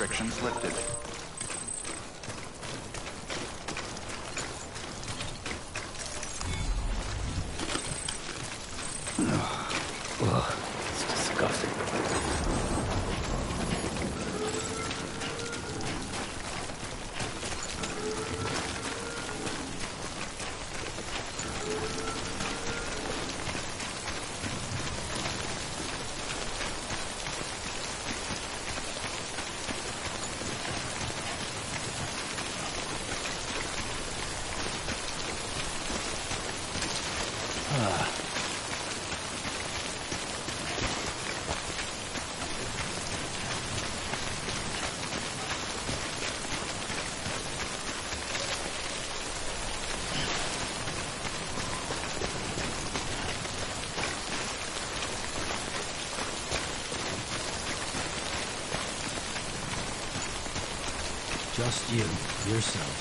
restrictions lifted. Just you, yourself,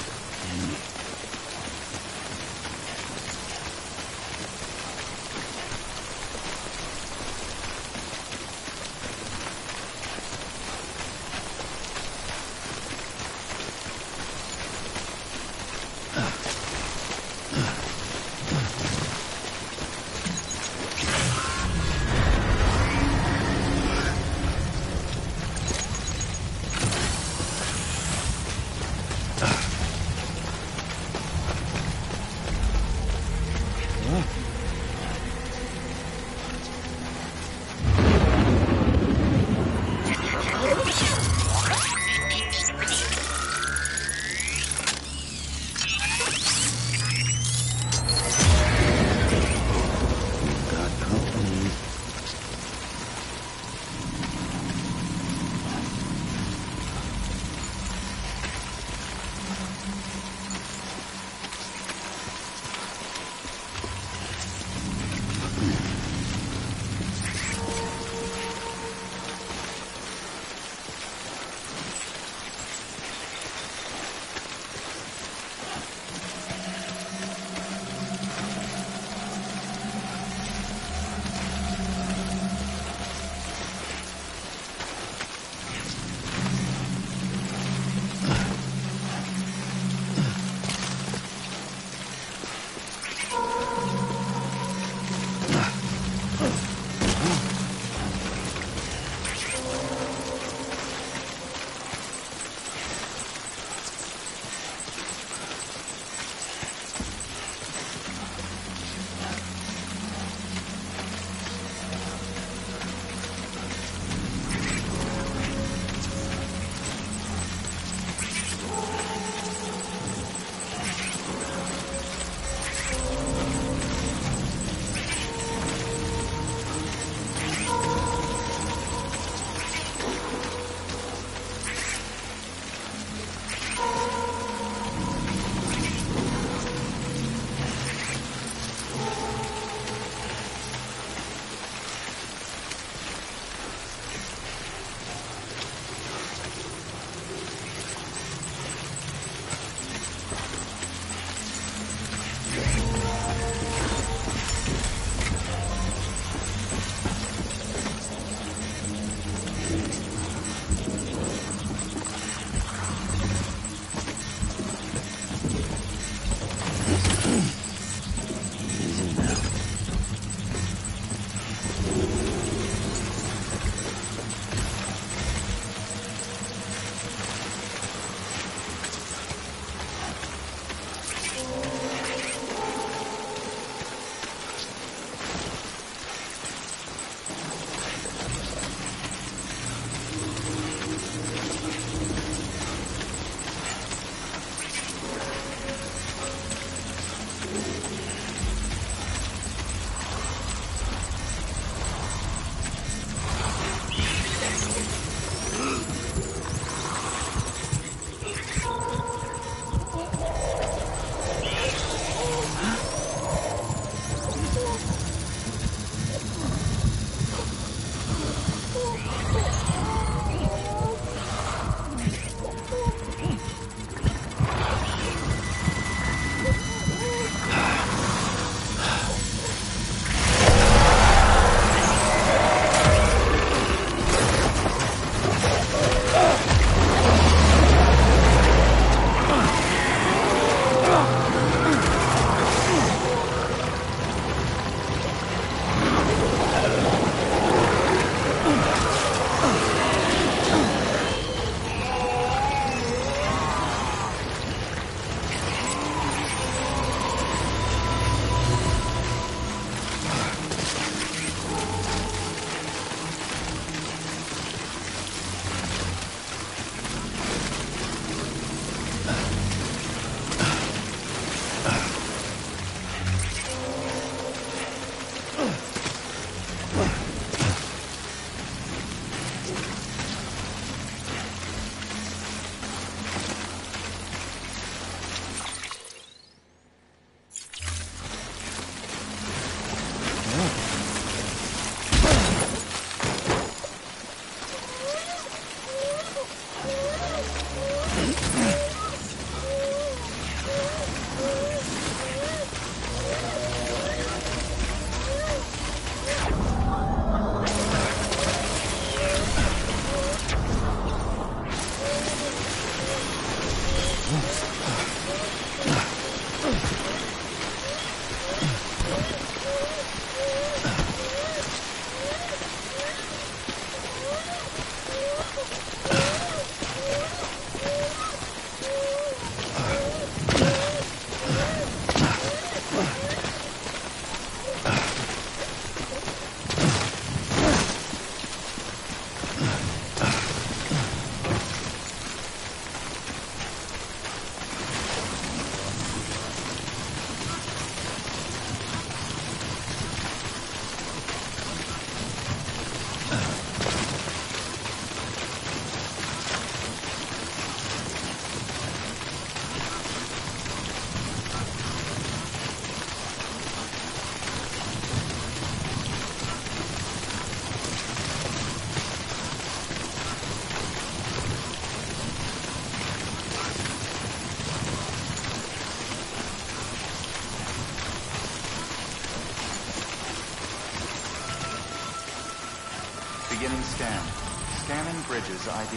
bridges ID.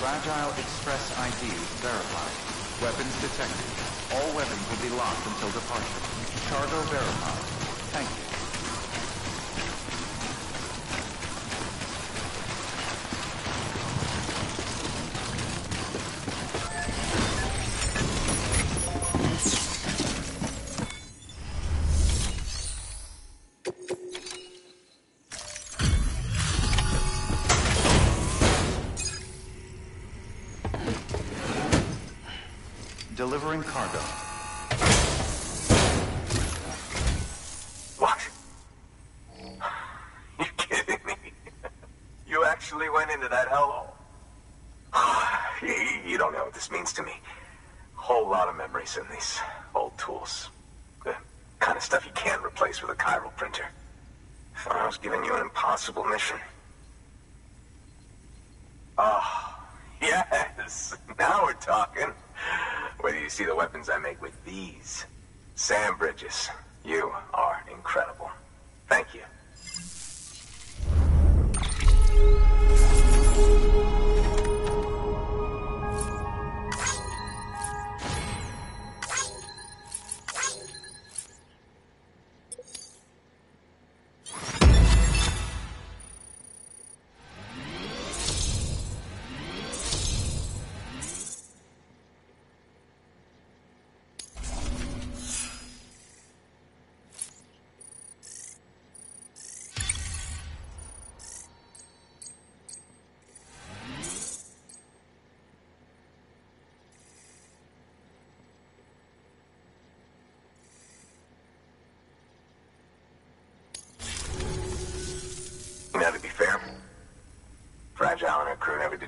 Fragile Express ID verified. Weapons detected. All weapons will be locked until departure. Cargo verified.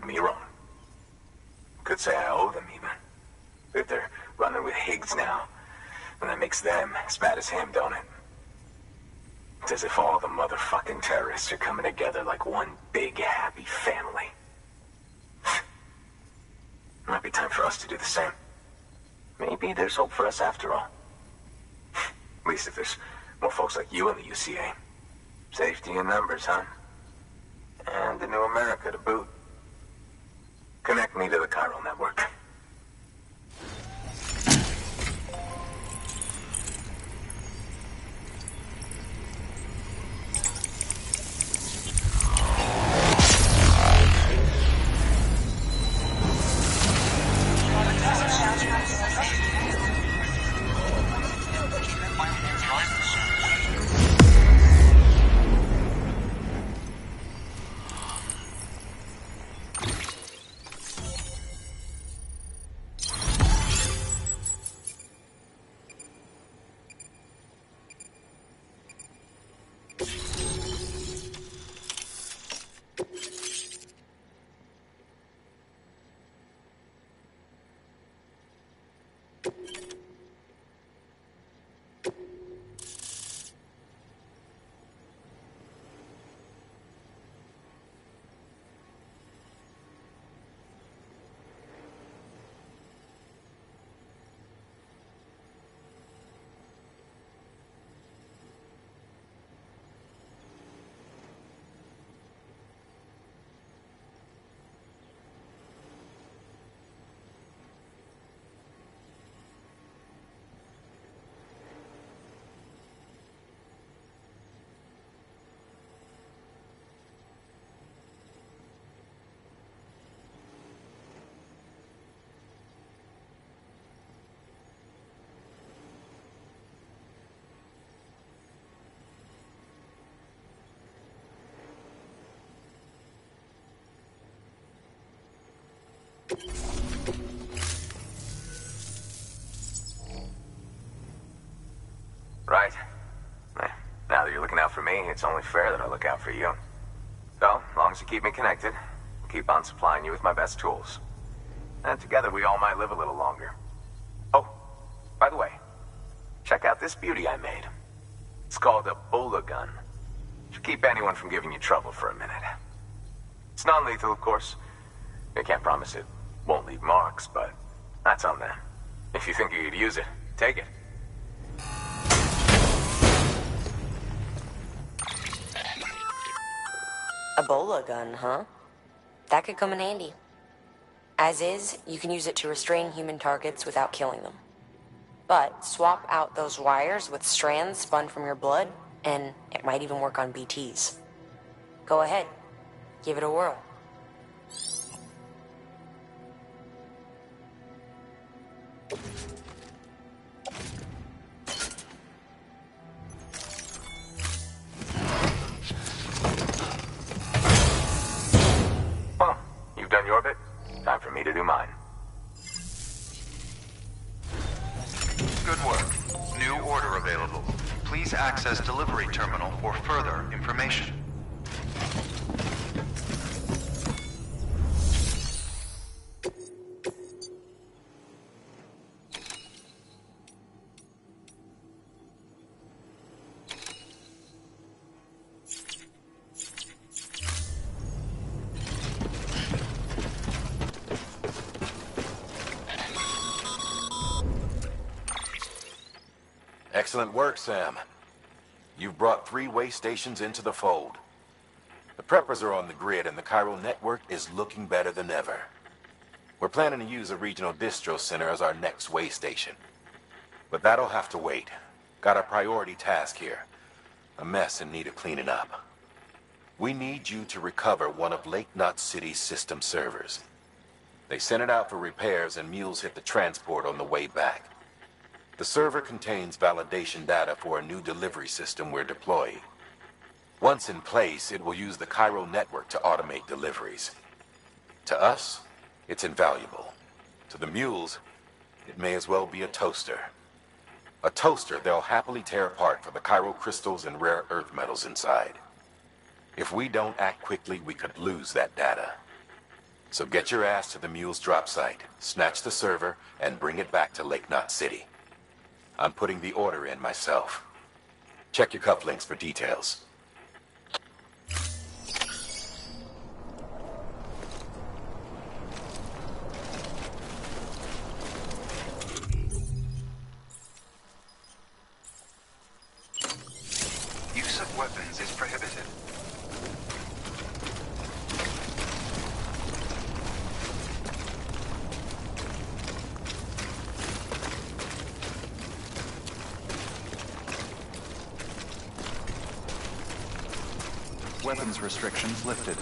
Me wrong. Could say I owe them, even. If they're running with Higgs now, and that makes them as bad as him, don't it? It's as if all the motherfucking terrorists are coming together like one big happy family. Might be time for us to do the same. Maybe there's hope for us after all. At least if there's more folks like you in the UCA. Safety in numbers, huh? And the new America to boot. Connect me to the chiral network. Right. Eh, Now that you're looking out for me, it's only fair that I look out for you. So, long as you keep me connected, I'll keep on supplying you with my best tools. And together we all might live a little longer. Oh, by the way, check out this beauty I made. It's called a Bola gun. Should keep anyone from giving you trouble for a minute. It's non-lethal, of course. I can't promise it won't leave marks, but that's on them. If you think you could use it, take it. A bola gun, huh? That could come in handy. As is, you can use it to restrain human targets without killing them. But swap out those wires with strands spun from your blood, and it might even work on BTs. Go ahead. Give it a whirl. Excellent work, Sam. You've brought three way stations into the fold. The preppers are on the grid and the chiral network is looking better than ever. We're planning to use a regional distro center as our next way station. But that'll have to wait. Got a priority task here. A mess in need of cleaning up. We need you to recover one of Lake Knot City's system servers. They sent it out for repairs and mules hit the transport on the way back. The server contains validation data for a new delivery system we're deploying. Once in place, it will use the chiral network to automate deliveries. To us, it's invaluable. To the mules, it may as well be a toaster. A toaster they'll happily tear apart for the chiral crystals and rare earth metals inside. If we don't act quickly, we could lose that data. So get your ass to the mule's drop site, snatch the server, and bring it back to Lake Knot City. I'm putting the order in myself. Check your cufflinks for details. Use of weapons is prohibited. Weapons restrictions lifted.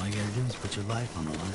All you gotta do is put your life on the line.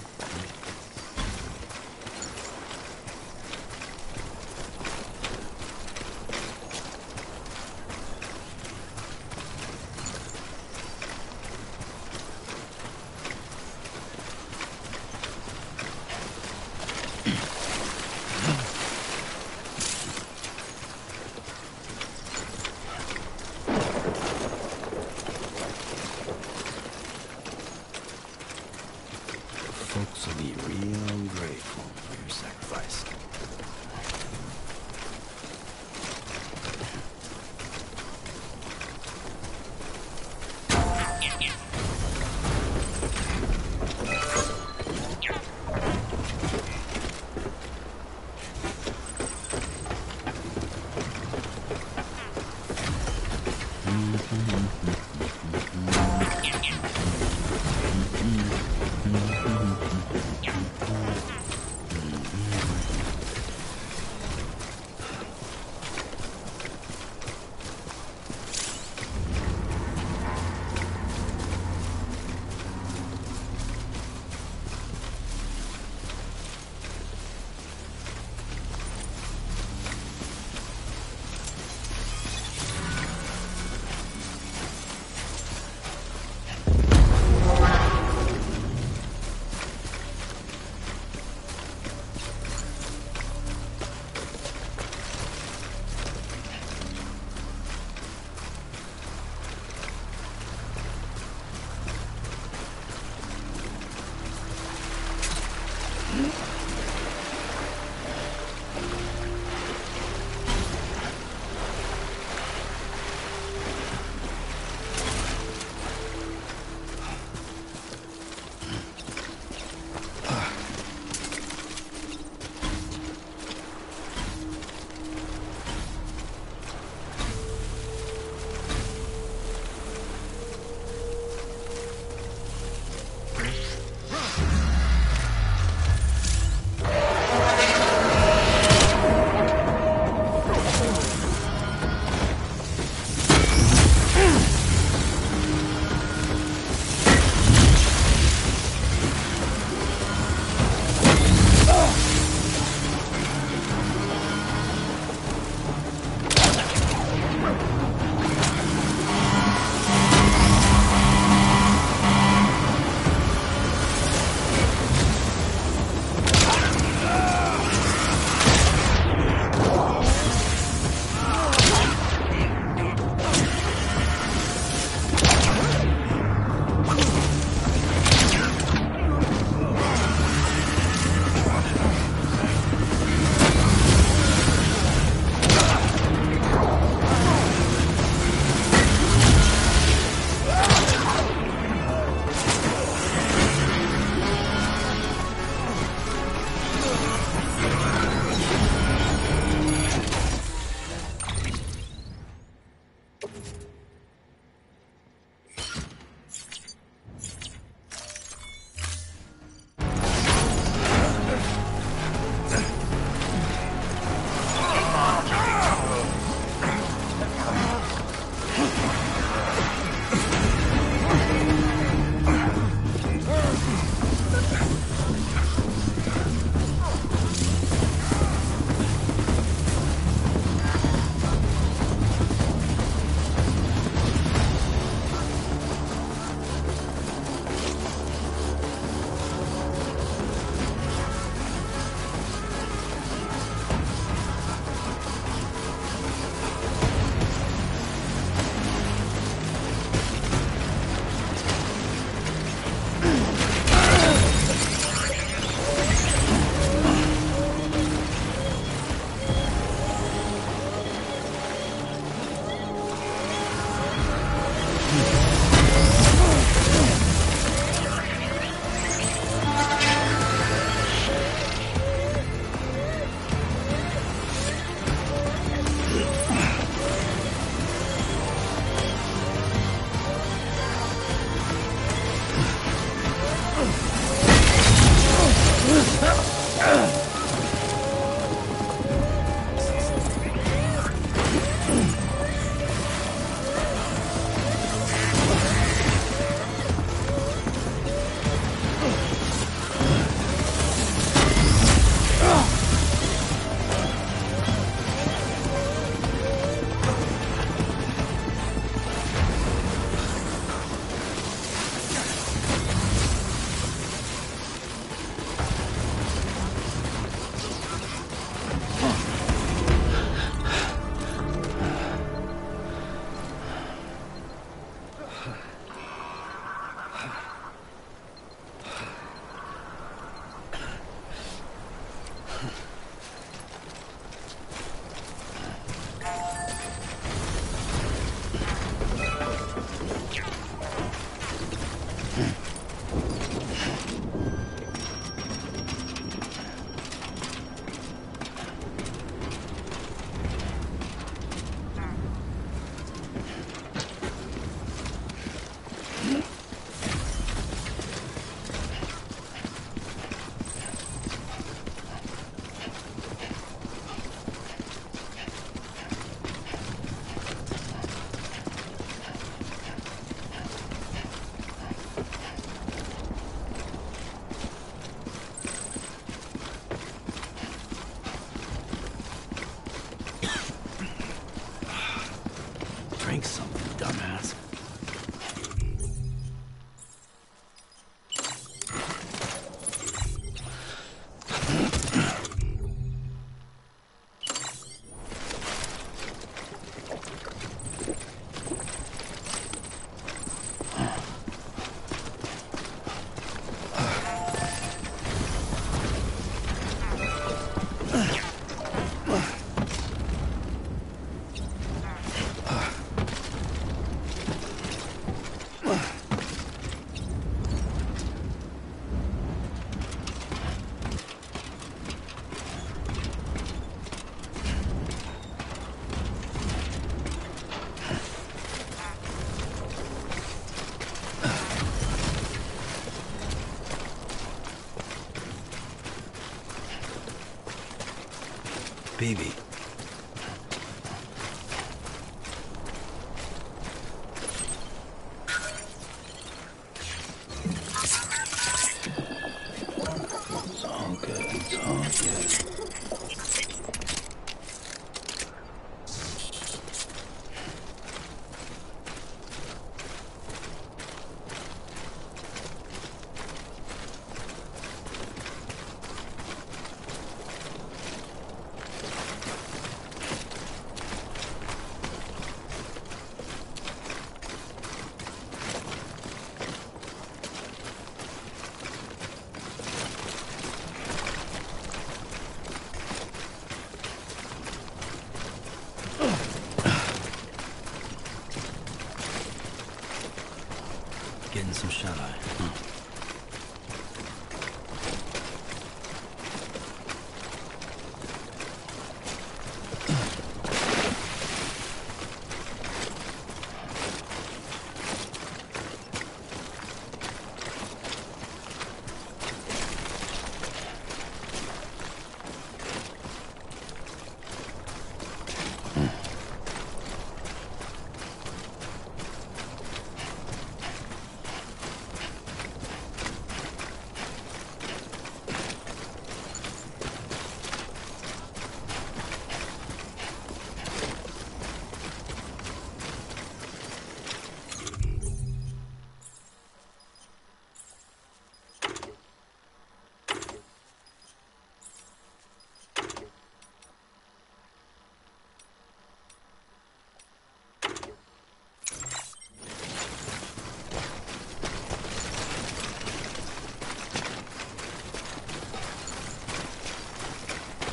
Getting some shut eye. Huh.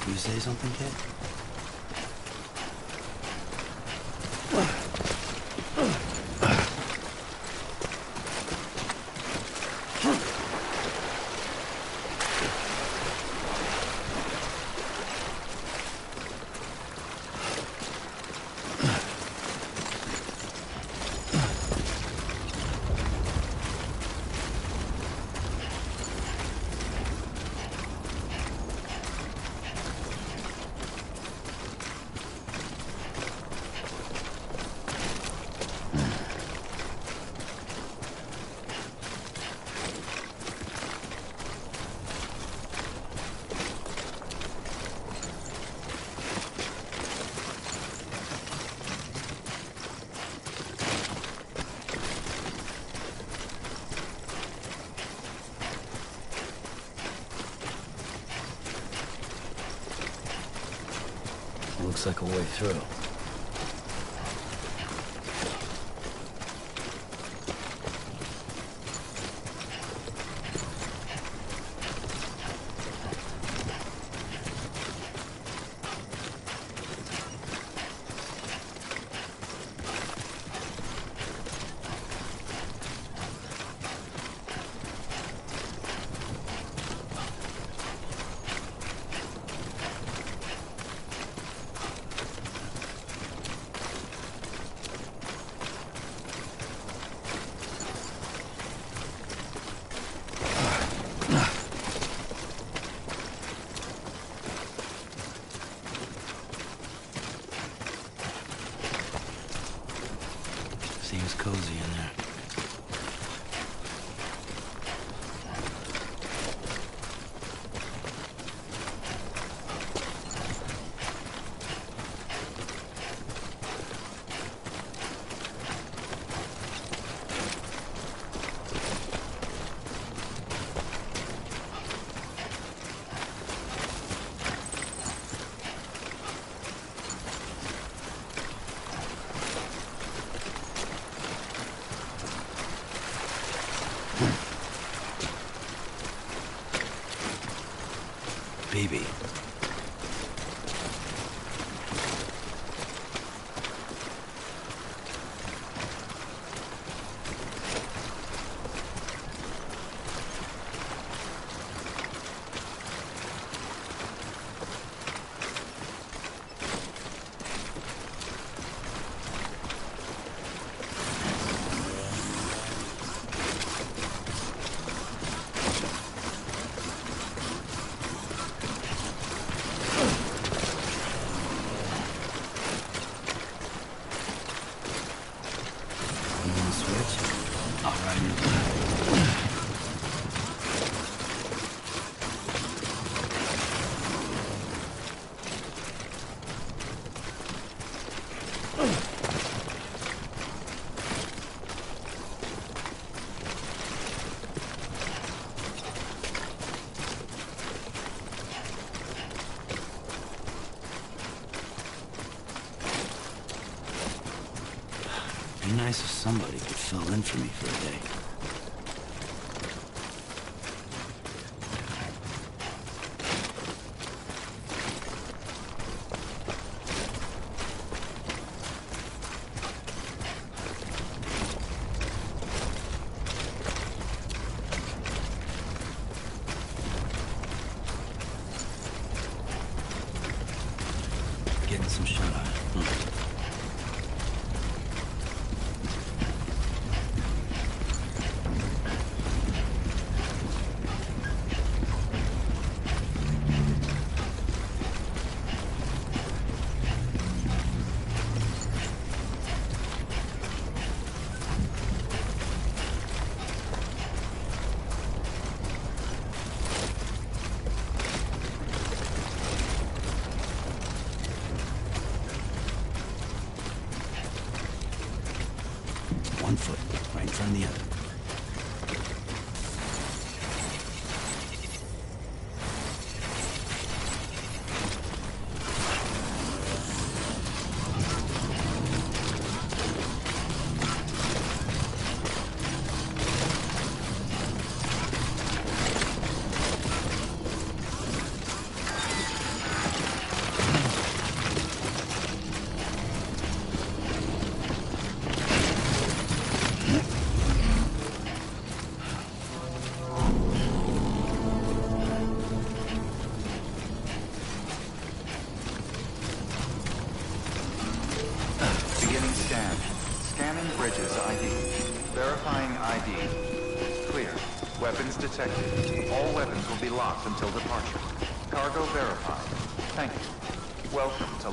You say something, kid? Looks like a way through.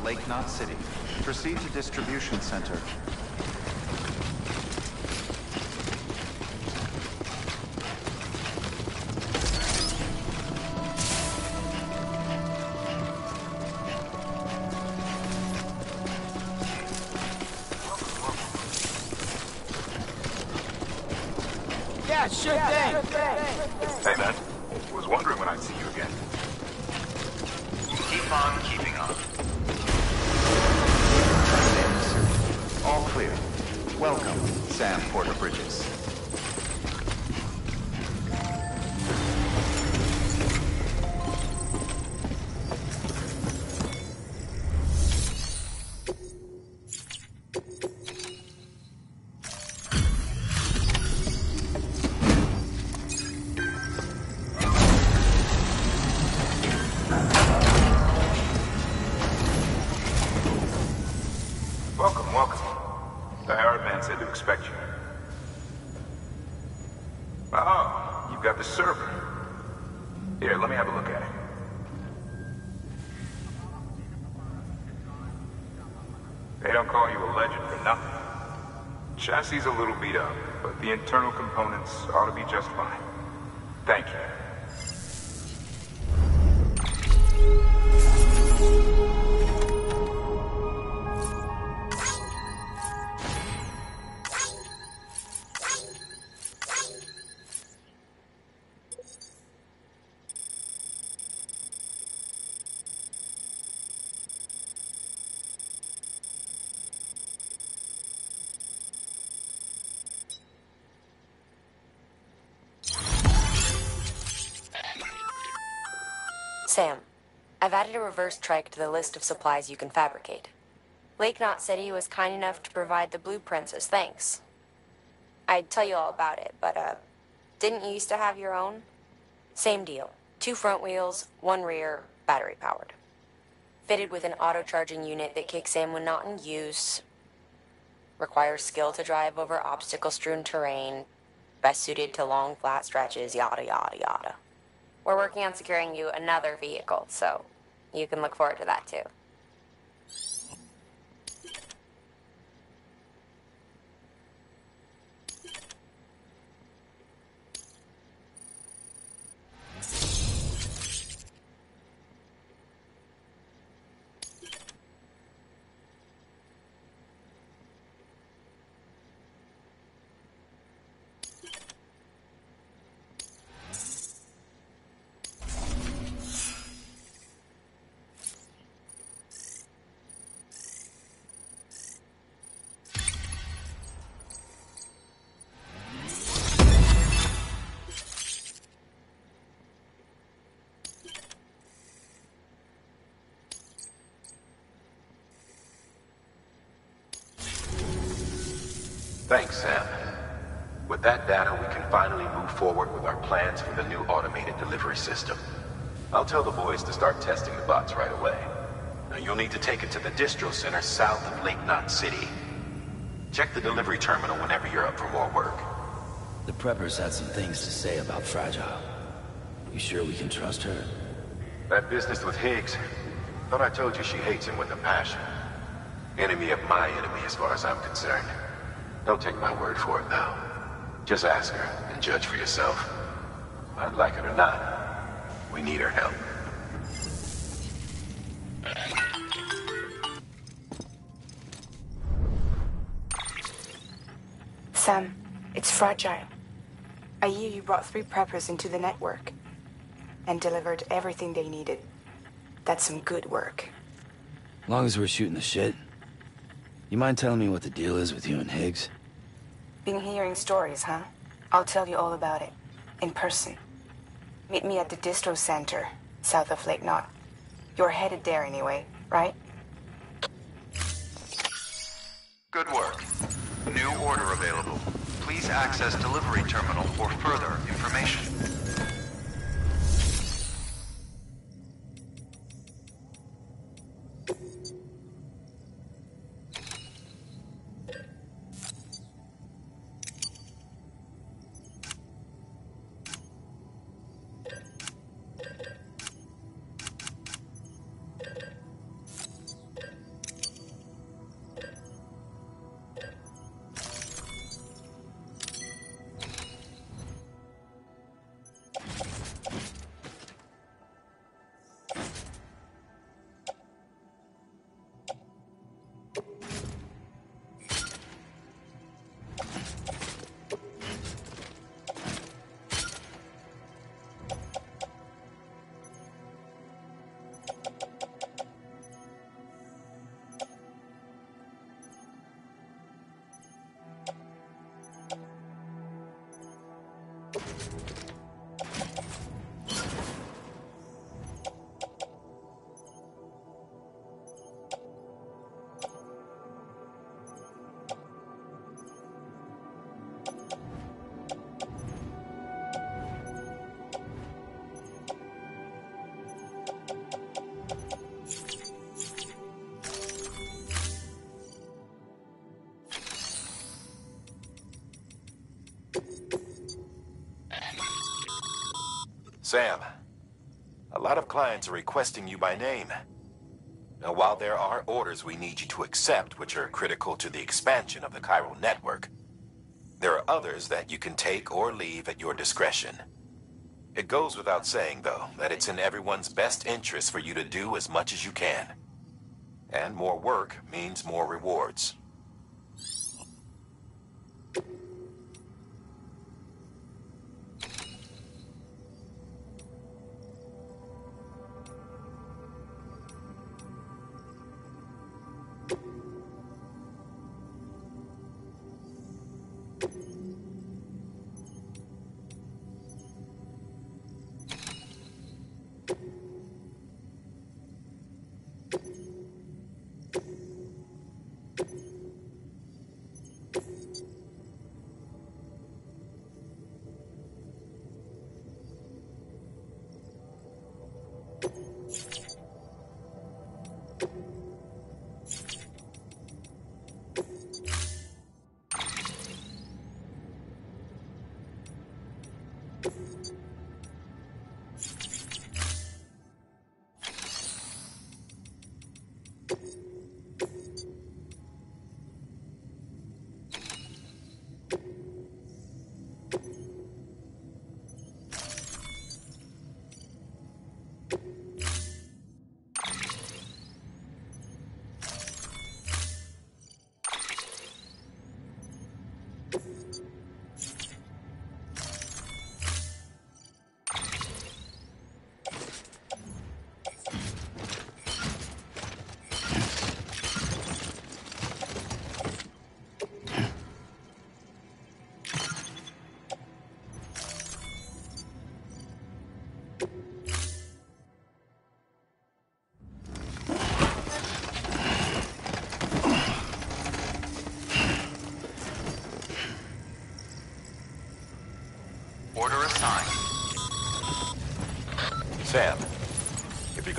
Lake Knot City. Proceed to distribution center. Yeah, sure thing. Hey, man. Was wondering when I'd see you again. Keep on keeping clear. Welcome, Sam Porter Bridges. Added a reverse trike to the list of supplies you can fabricate. Lake Knot City was kind enough to provide the blueprints as thanks. I'd tell you all about it, but, uh, didn't you used to have your own? Same deal. Two front wheels, one rear, battery powered. Fitted with an auto charging unit that kicks in when not in use. Requires skill to drive over obstacle strewn terrain. Best suited to long, flat stretches, yada, yada, yada. We're working on securing you another vehicle, so you can look forward to that too. Thanks, Sam. With that data, we can finally move forward with our plans for the new automated delivery system. I'll tell the boys to start testing the bots right away. Now you'll need to take it to the distro center south of Lake Knot City. Check the delivery terminal whenever you're up for more work. The preppers had some things to say about Fragile. You sure we can trust her? That business with Higgs, thought I told you she hates him with a passion. Enemy of my enemy as far as I'm concerned. Don't take my word for it, though. Just ask her and judge for yourself. I'd like it or not, we need her help. Sam, it's fragile. I hear you brought three preppers into the network and delivered everything they needed. That's some good work. Long as we're shooting the shit. You mind telling me what the deal is with you and Higgs? Been hearing stories, huh? I'll tell you all about it. In person. Meet me at the distro center, south of Lake Knot. You're headed there anyway, right? Good work. New order available. Please access delivery terminal for further information. Sam, a lot of clients are requesting you by name. Now, while there are orders we need you to accept, which are critical to the expansion of the chiral network, there are others that you can take or leave at your discretion. It goes without saying, though, that it's in everyone's best interest for you to do as much as you can. And more work means more rewards.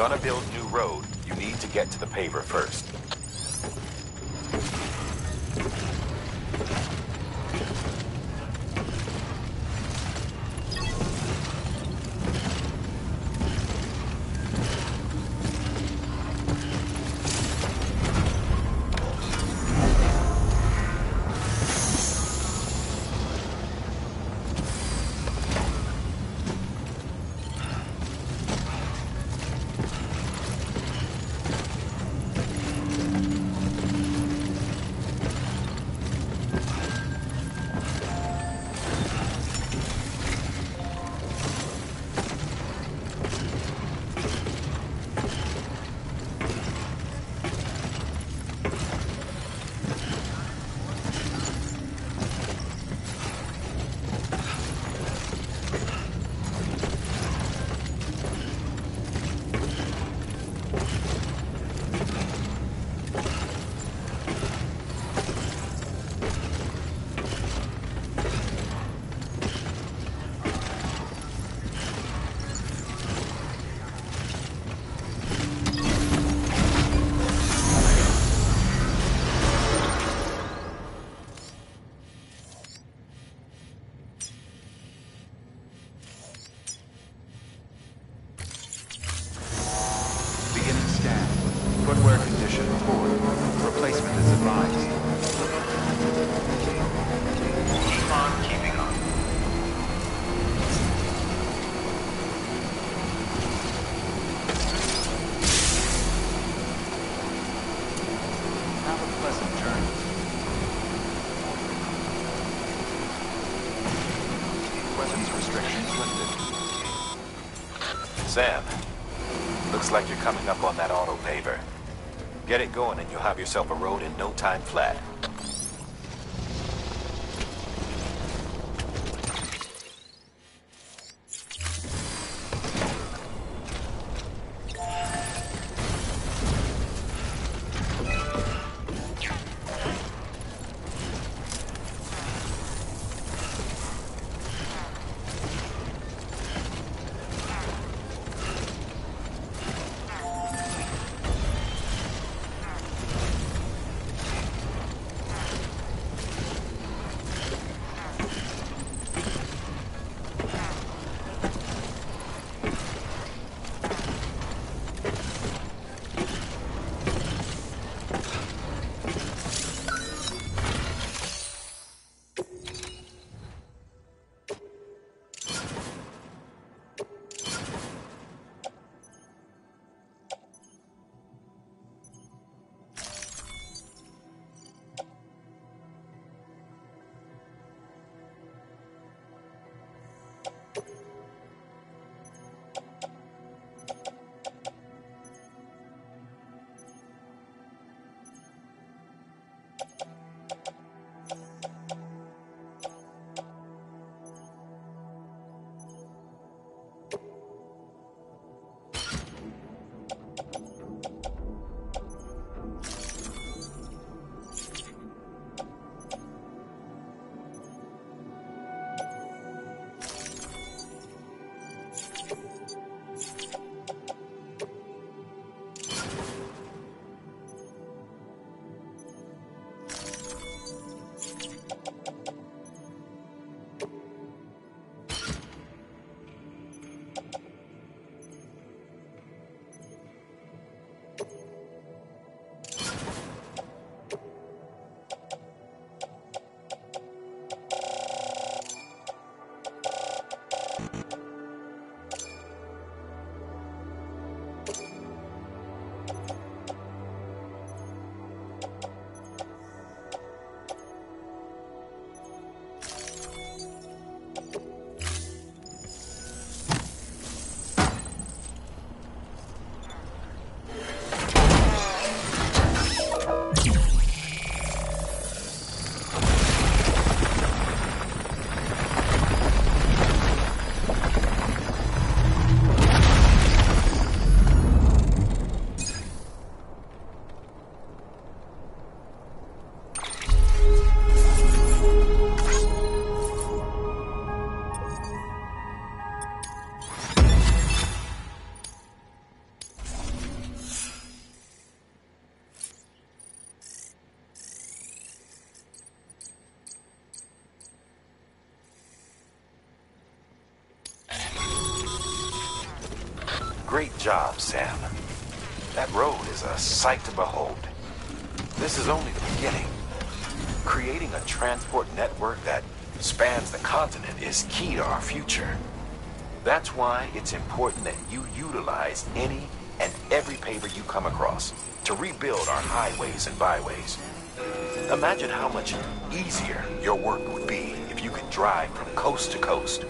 Gonna build new road, you need to get to the paver first. Sam, looks like you're coming up on that auto paver. Get it going and you'll have yourself a road in no time flat. Sight to behold. This is only the beginning. Creating a transport network that spans the continent is key to our future. That's why it's important that you utilize any and every paver you come across to rebuild our highways and byways. Imagine how much easier your work would be if you could drive from coast to coast.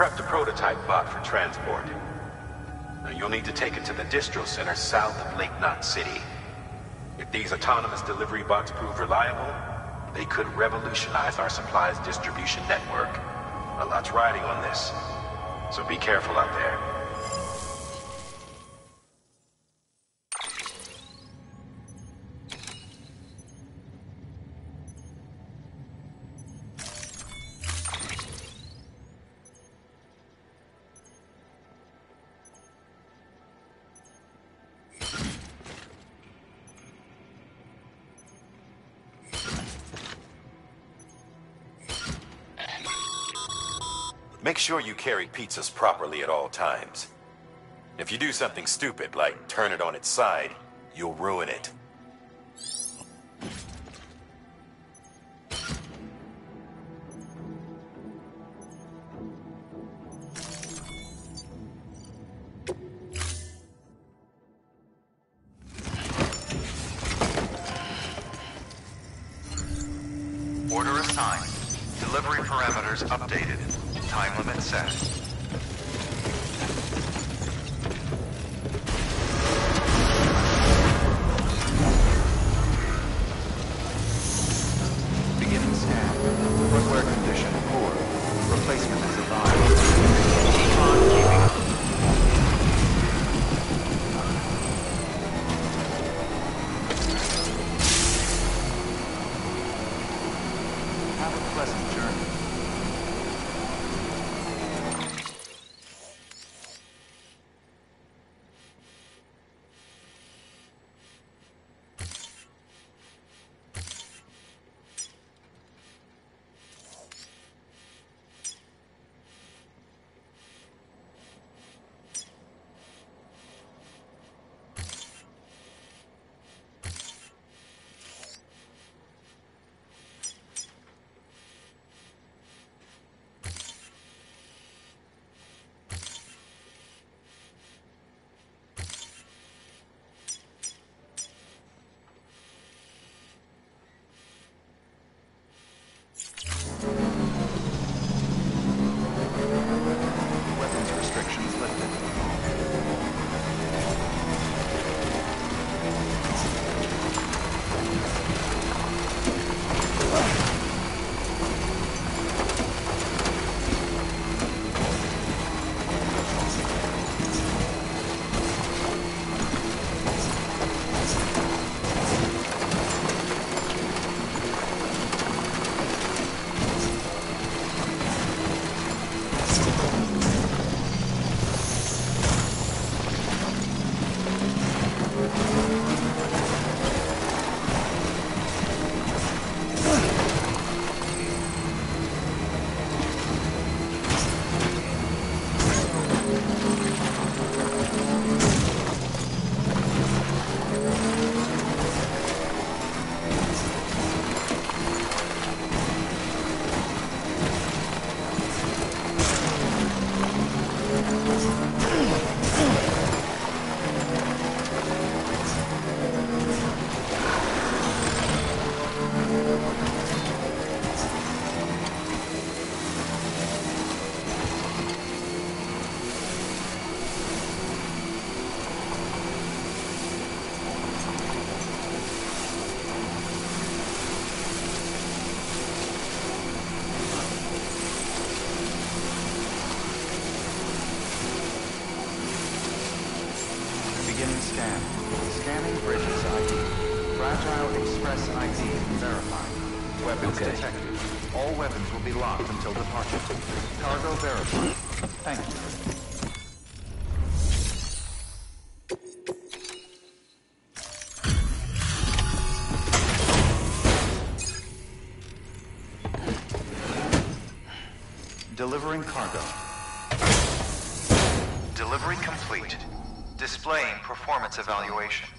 Prepped a prototype bot for transport. Now you'll need to take it to the distro center south of Lake Knot City. If these autonomous delivery bots prove reliable, they could revolutionize our supplies distribution network. A lot's riding on this, so be careful out there. Make sure you carry pizzas properly at all times. If you do something stupid like turn it on its side, you'll ruin it. Performance evaluation.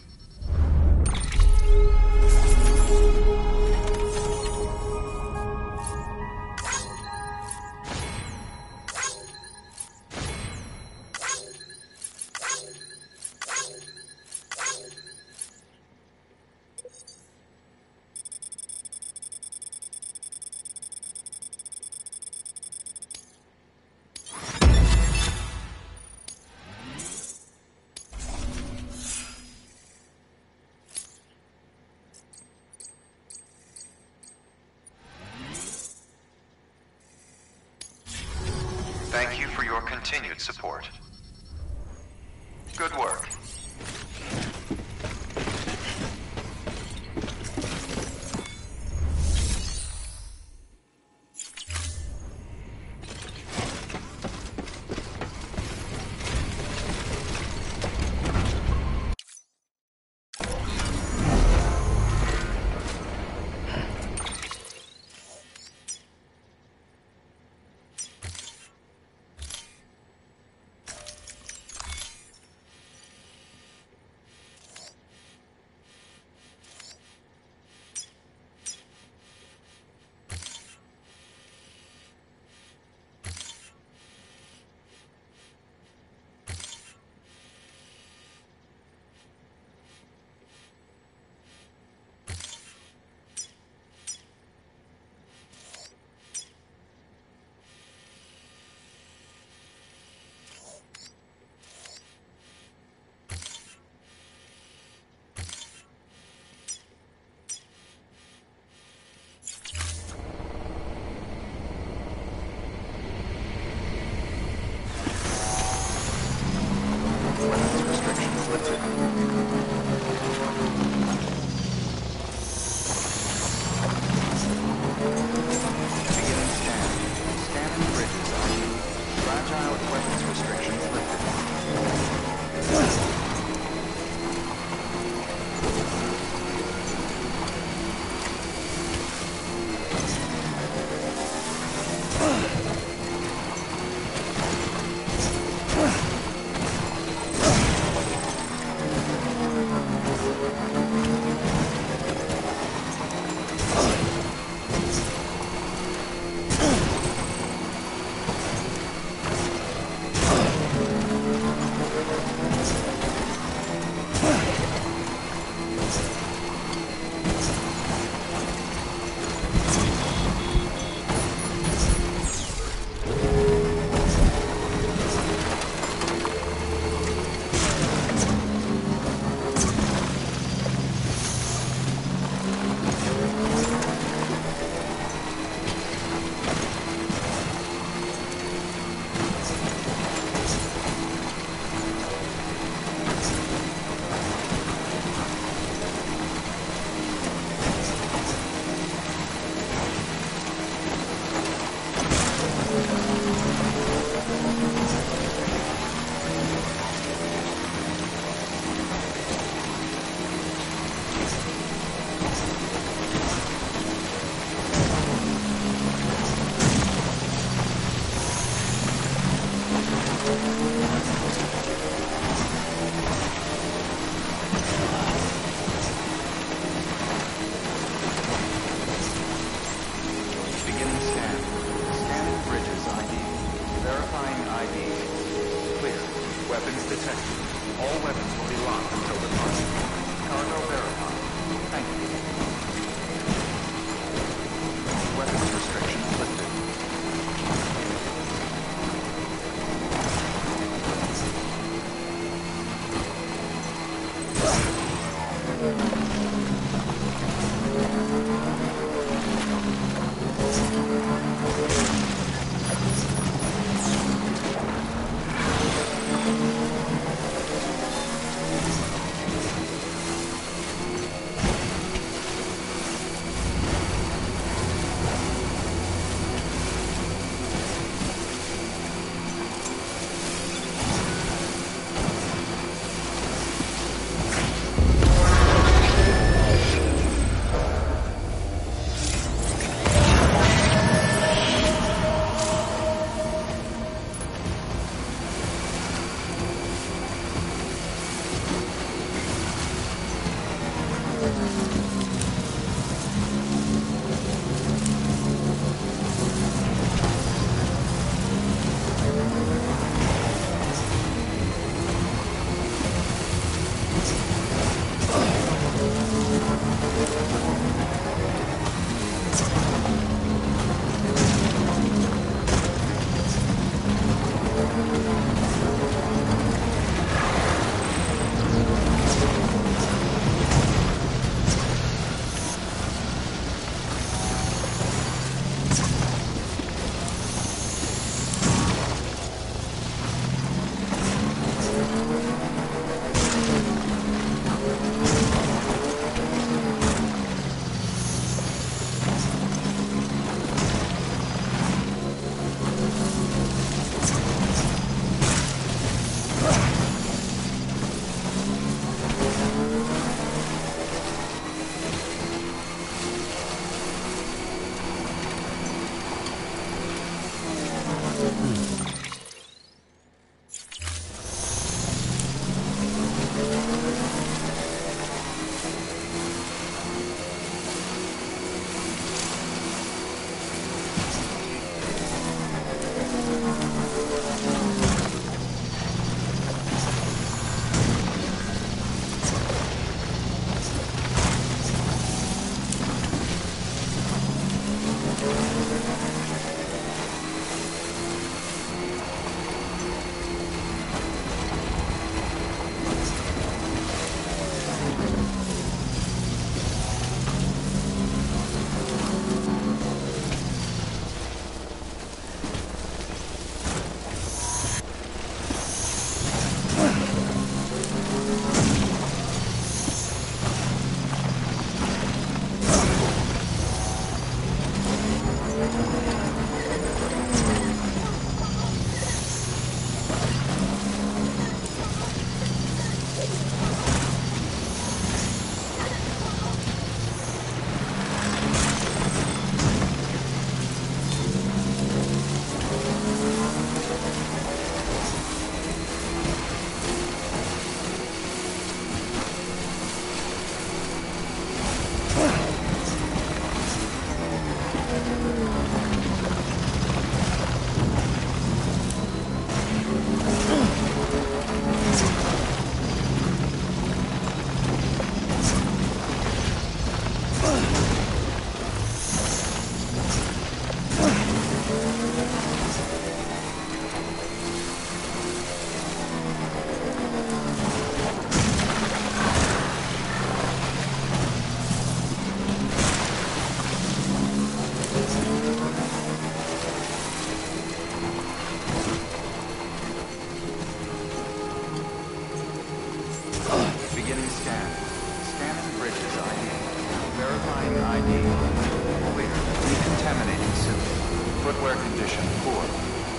Footwear condition poor.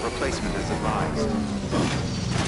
Replacement is advised.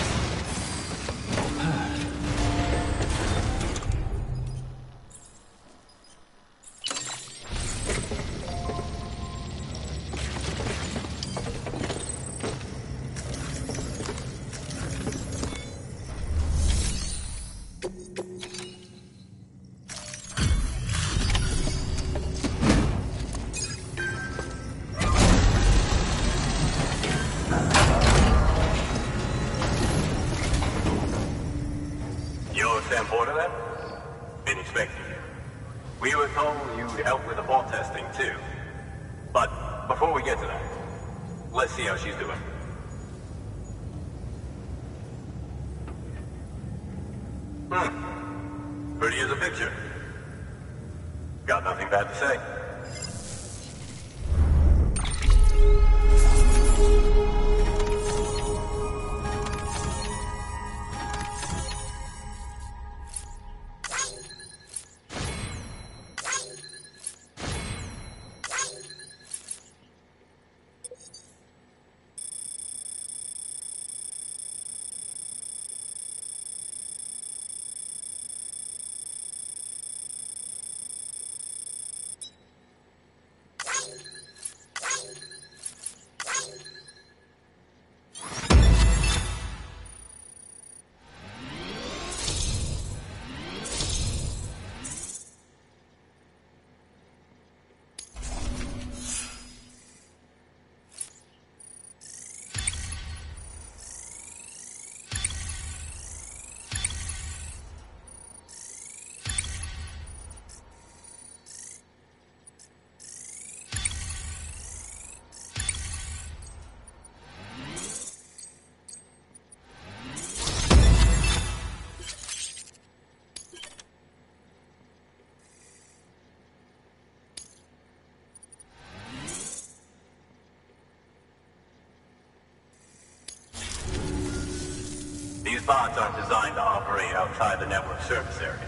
Bots aren't designed to operate outside the network service area.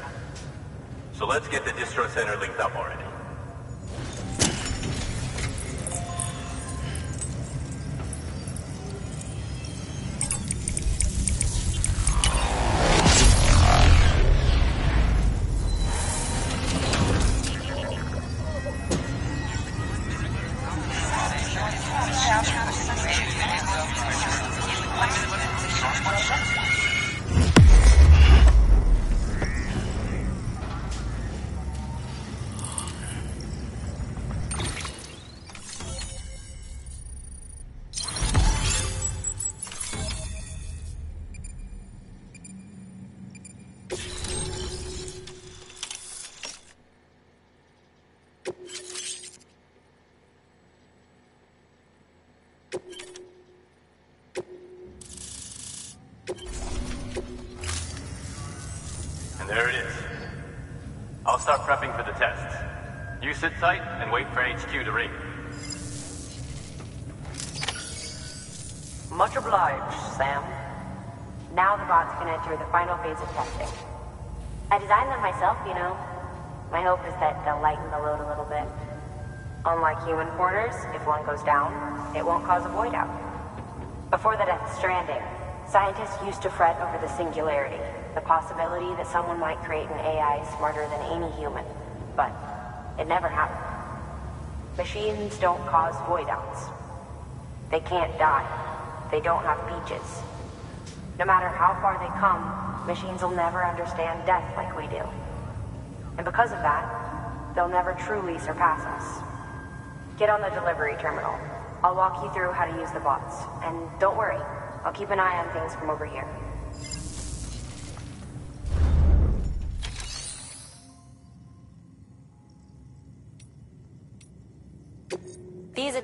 So let's get the distro center linked up already. Start prepping for the test. You sit tight and wait for HQ to ring. Much obliged, Sam. Now the bots can enter the final phase of testing. I designed them myself, you know. My hope is that they'll lighten the load a little bit. Unlike human porters, if one goes down, it won't cause a void out. Before the Death Stranding, scientists used to fret over the singularity, the possibility that someone might create an AI smarter than any human. But it never happened. Machines don't cause void outs. They can't die. They don't have beaches. No matter how far they come, machines will never understand death like we do. And because of that, they'll never truly surpass us. Get on the delivery terminal. I'll walk you through how to use the bots. And don't worry, I'll keep an eye on things from over here.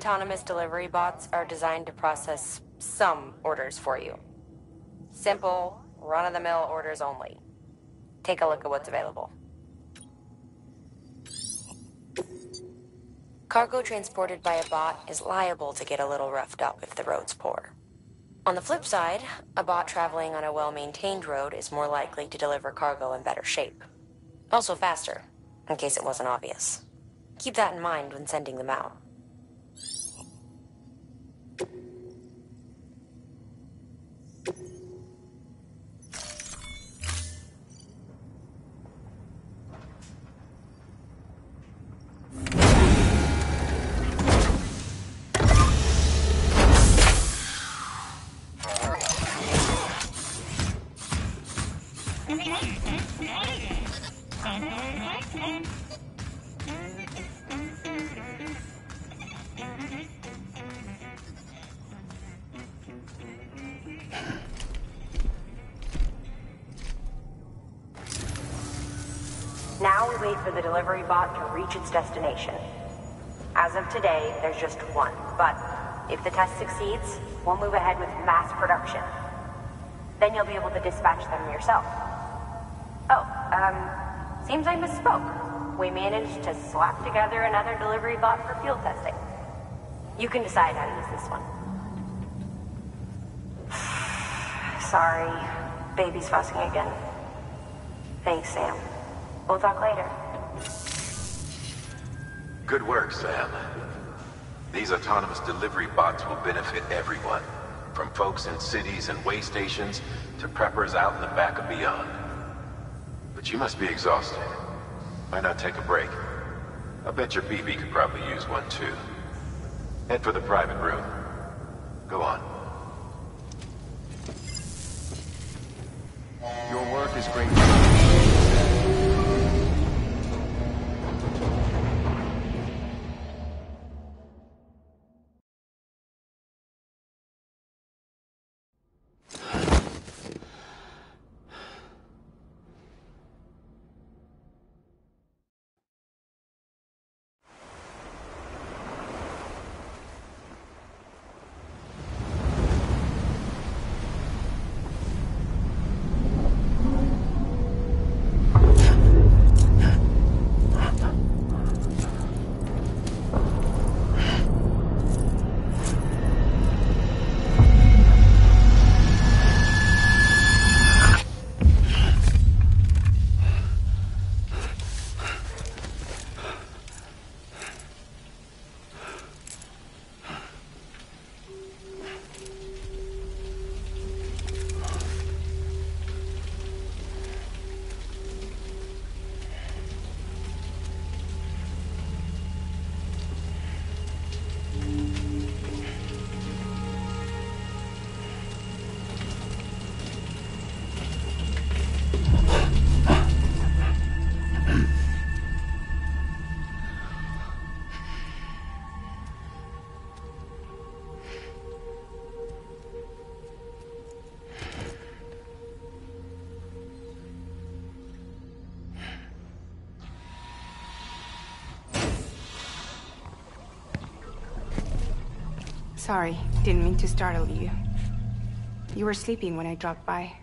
Autonomous delivery bots are designed to process some orders for you. Simple, run of the mill orders only. Take a look at what's available. Cargo transported by a bot is liable to get a little roughed up if the road's poor. On the flip side, a bot traveling on a well maintained road is more likely to deliver cargo in better shape. Also faster, in case it wasn't obvious. Keep that in mind when sending them out. Reach its destination. As of today, there's just one, but if the test succeeds, we'll move ahead with mass production. Then you'll be able to dispatch them yourself. Oh, um, seems I misspoke. We managed to slap together another delivery bot for field testing. You can decide how to use this one. Sorry. Baby's fussing again. Thanks, Sam. We'll talk later. Good work, Sam. These autonomous delivery bots will benefit everyone. From folks in cities and way stations to preppers out in the back and beyond. But you must be exhausted. Why not take a break? I bet your BB could probably use one too. Head for the private room. Go on. Your work is great. Sorry, didn't mean to startle you. You were sleeping when I dropped by.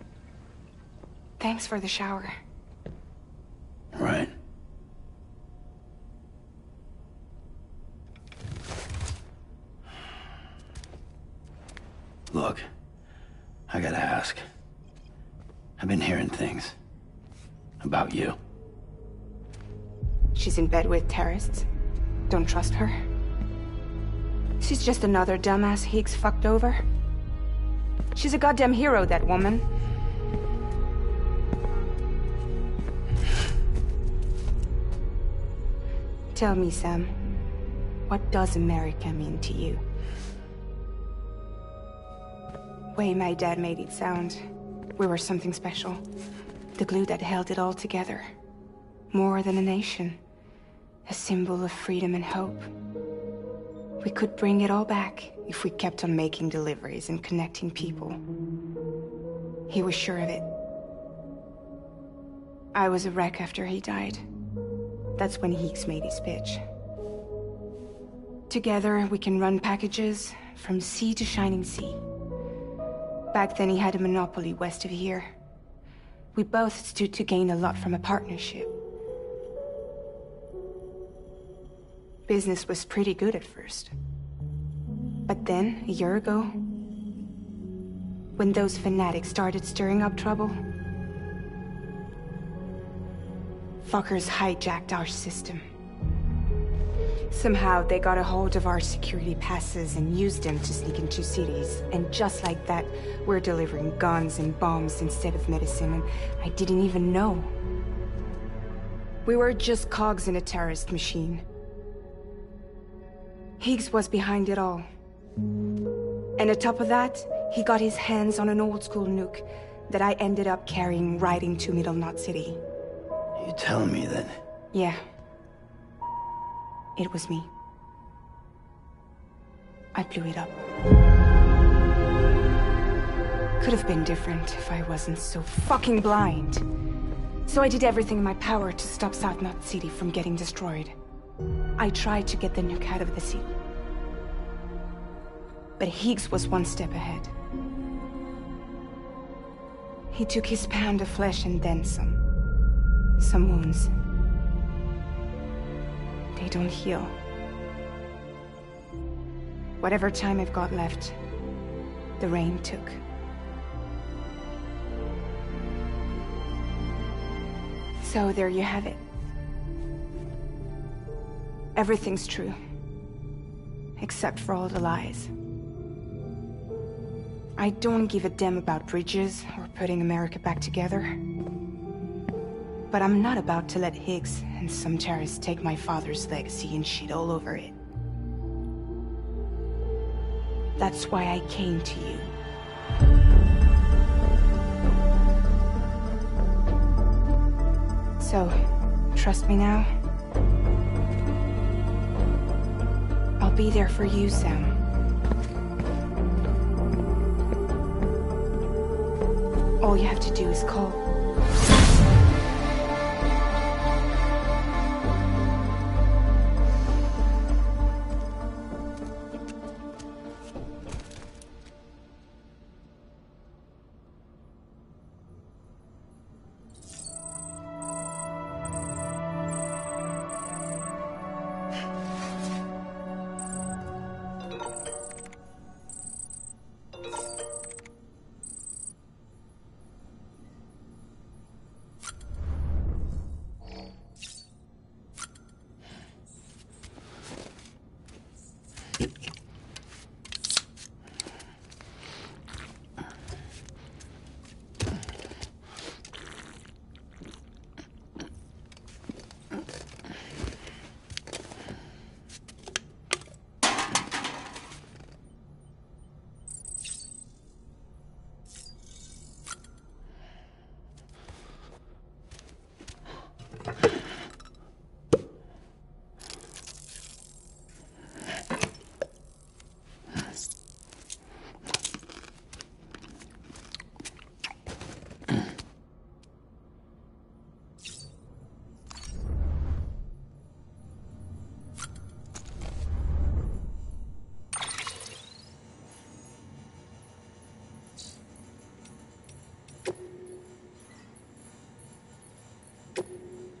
Thanks for the shower. Right. Look, I gotta ask. I've been hearing things. About you. She's in bed with terrorists. Don't trust her. She's just another dumbass Higgs fucked over. She's a goddamn hero, that woman. Tell me, Sam, what does America mean to you? Way my dad made it sound, we were something special. The glue that held it all together. More than a nation. A symbol of freedom and hope. We could bring it all back if we kept on making deliveries and connecting people. He was sure of it. I was a wreck after he died. That's when Higgs made his pitch. Together, we can run packages from sea to shining sea. Back then, he had a monopoly west of here. We both stood to gain a lot from a partnership. Business was pretty good at first. But then, a year ago, when those fanatics started stirring up trouble, fuckers hijacked our system. Somehow they got a hold of our security passes and used them to sneak into cities. And just like that, we're delivering guns and bombs instead of medicine, and I didn't even know. We were just cogs in a terrorist machine. Higgs was behind it all. And on top of that, he got his hands on an old-school nuke that I ended up carrying right into Middle Knot City. You tell me that? Yeah. It was me. I blew it up. Could have been different if I wasn't so fucking blind. So I did everything in my power to stop South Knot City from getting destroyed. I tried to get the nuke out of the city. But Higgs was one step ahead. He took his pound of flesh and then some. Some wounds. They don't heal. Whatever time I've got left, the rain took. So there you have it. Everything's true. Except for all the lies. I don't give a damn about bridges or putting America back together. But I'm not about to let Higgs and some terrorists take my father's legacy and shit all over it. That's why I came to you. So, trust me now? I'll be there for you, Sam. All you have to do is call. 何?